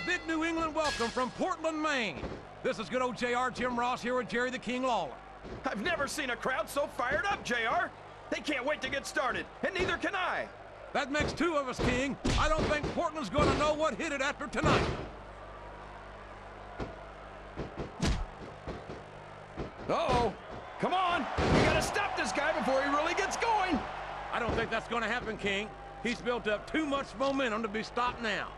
big New England welcome from Portland, Maine. This is good old JR Jim Ross here with Jerry the King Lawler. I've never seen a crowd so fired up, JR. They can't wait to get started, and neither can I. That makes two of us, King. I don't think Portland's going to know what hit it after tonight. Uh-oh. Come on. We gotta stop this guy before he really gets going. I don't think that's going to happen, King. He's built up too much momentum to be stopped now.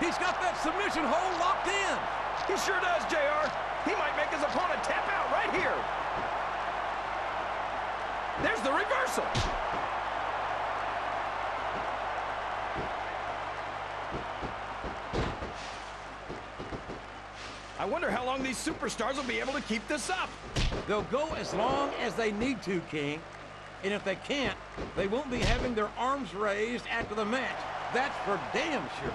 He's got that submission hold locked in. He sure does, JR. He might make his opponent tap out right here. There's the reversal. I wonder how long these superstars will be able to keep this up. They'll go as long as they need to, King. And if they can't, they won't be having their arms raised after the match. That's for damn sure.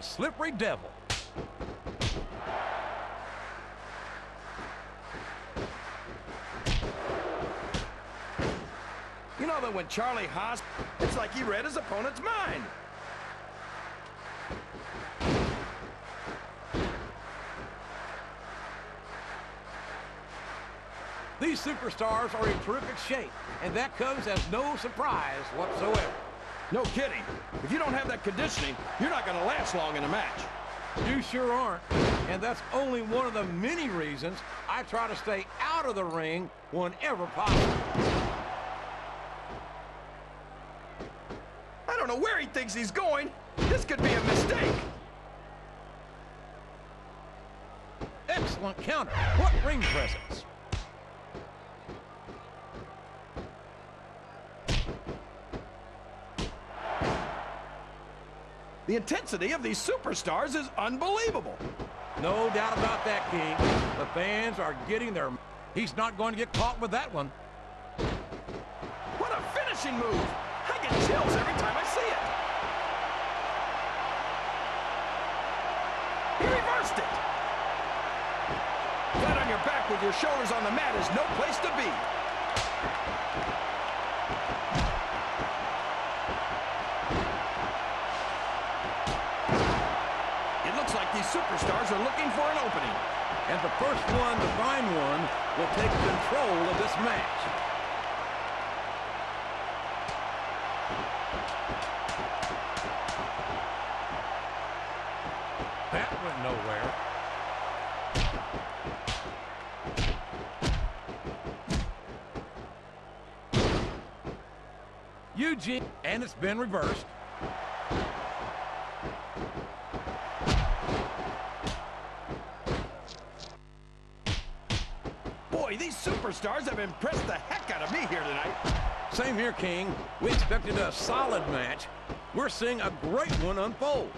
Slippery devil. You know that when Charlie Haas, it's like he read his opponent's mind. These superstars are in terrific shape, and that comes as no surprise whatsoever. No kidding. If you don't have that conditioning, you're not going to last long in a match. You sure aren't. And that's only one of the many reasons I try to stay out of the ring whenever possible. I don't know where he thinks he's going. This could be a mistake. Excellent counter. What ring presence. The intensity of these superstars is unbelievable. No doubt about that, King. The fans are getting their... He's not going to get caught with that one. What a finishing move. I get chills every time I see it. He reversed it. Flat on your back with your shoulders on the mat is no place to be. These superstars are looking for an opening. And the first one to find one will take control of this match. That went nowhere. Eugene, and it's been reversed. Superstars have impressed the heck out of me here tonight. Same here, King. We expected a solid match. We're seeing a great one unfold.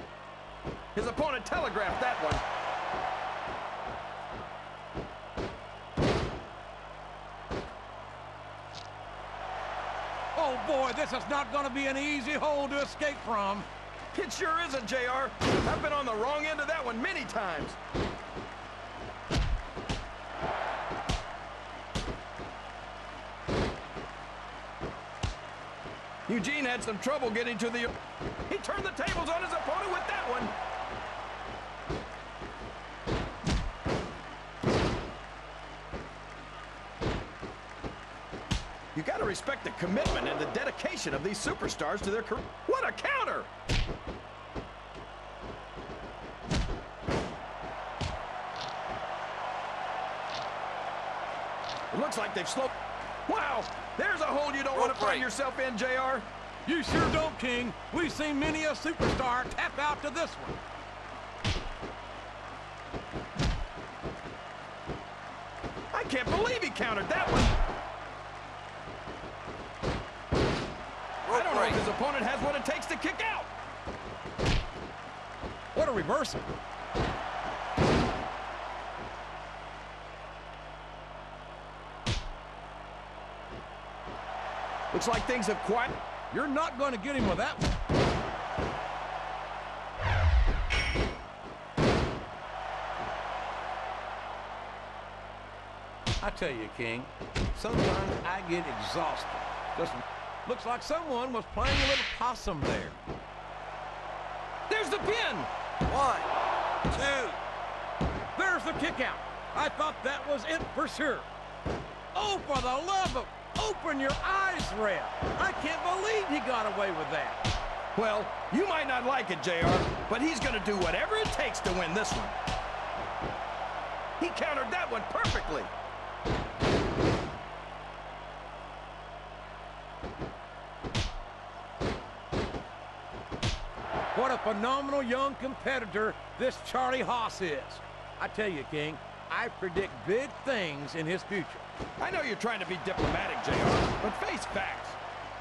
His opponent telegraphed that one. Oh boy, this is not going to be an easy hole to escape from. It sure isn't, JR. I've been on the wrong end of that one many times. Eugene had some trouble getting to the... He turned the tables on his opponent with that one. You gotta respect the commitment and the dedication of these superstars to their career. What a counter! It looks like they've slowed... Wow! There's a hole you don't want to find yourself in, JR. You sure don't, King. We've seen many a superstar tap out to this one. I can't believe he countered that one. I don't know if his opponent has what it takes to kick out. What a reversal. Looks like things have quite... You're not going to get him with that one. I tell you, King, sometimes I get exhausted. Just looks like someone was playing a little possum there. There's the pin! One, two. There's the kick out. I thought that was it for sure. Oh, for the love of... Open your eyes, Ref. I can't believe he got away with that. Well, you might not like it, JR, but he's gonna do whatever it takes to win this one. He countered that one perfectly. What a phenomenal young competitor this Charlie Haas is. I tell you, King, I predict big things in his future. I know you're trying to be diplomatic, JR, but face facts.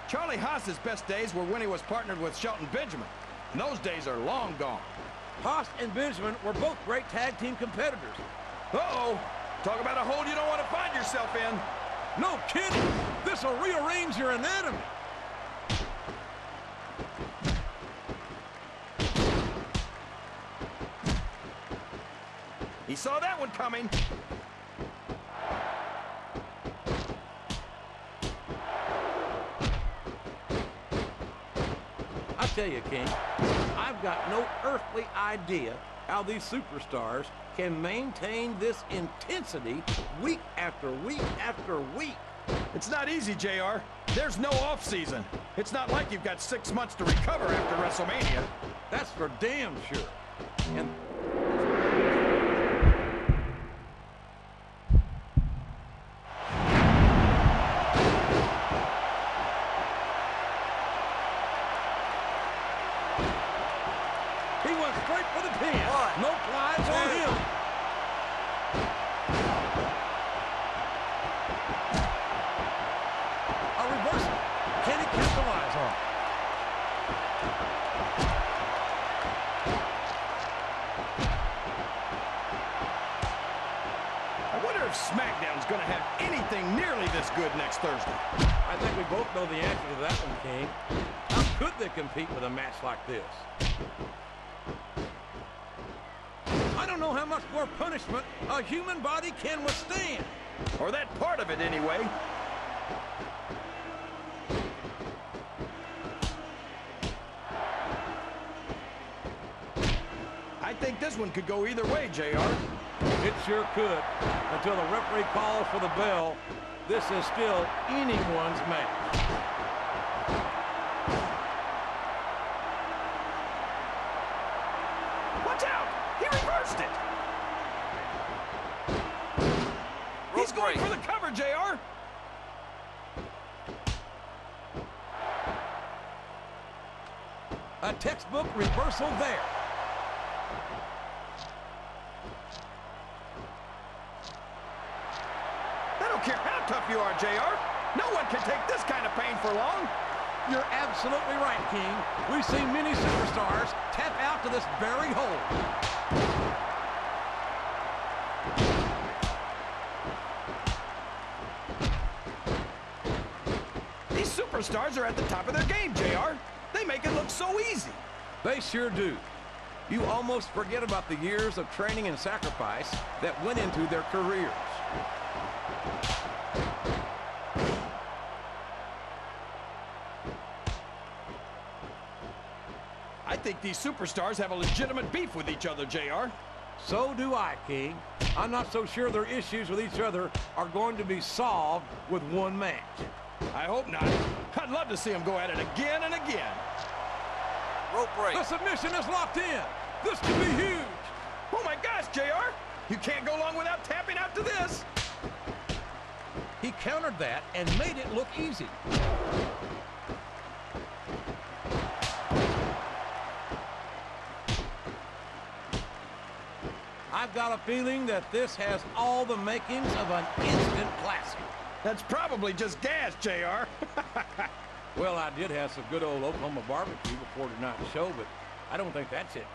Charlie Haas's best days were when he was partnered with Shelton Benjamin, and those days are long gone. Haas and Benjamin were both great tag team competitors. Uh-oh. Talk about a hole you don't want to find yourself in. No kidding. This'll rearrange your anatomy. He saw that one coming. I tell you, King, I've got no earthly idea how these superstars can maintain this intensity week after week after week. It's not easy, JR. There's no off-season. It's not like you've got six months to recover after WrestleMania. That's for damn sure. Capitalize on? I wonder if SmackDown's going to have anything nearly this good next Thursday. I think we both know the answer to that one, King. How could they compete with a match like this? I don't know how much more punishment a human body can withstand. Or that part of it, anyway. This one could go either way, JR. It sure could. Until the referee calls for the bell, this is still anyone's match. Watch out! He reversed it! He's going break. for the cover, JR! A textbook reversal there. I don't care how tough you are, JR. No one can take this kind of pain for long. You're absolutely right, King. We've seen many superstars tap out to this very hole. These superstars are at the top of their game, JR. They make it look so easy. They sure do. You almost forget about the years of training and sacrifice that went into their careers. I think these superstars have a legitimate beef with each other, JR. So do I, King. I'm not so sure their issues with each other are going to be solved with one match. I hope not. I'd love to see them go at it again and again. Rope break. The submission is locked in. This could be huge. Oh my gosh, JR! You can't go long without tapping out to this. He countered that and made it look easy. I've got a feeling that this has all the makings of an instant classic. That's probably just gas, JR. Well, I did have some good old Oklahoma barbecue before tonight's show, but I don't think that's it.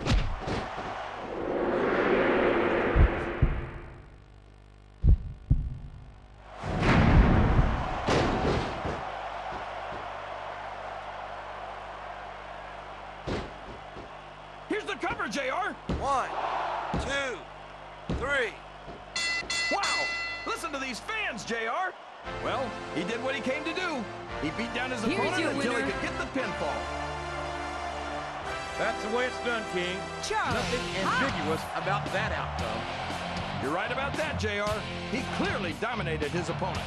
Here's the cover, JR. One, two, three. Wow! Listen to these fans, JR. Well, he did what he came to do. He beat down his Here's opponent your until he could get the pinfall. That's the way it's done, King. Charlie Nothing Haas. ambiguous about that outcome. You're right about that, JR. He clearly dominated his opponent.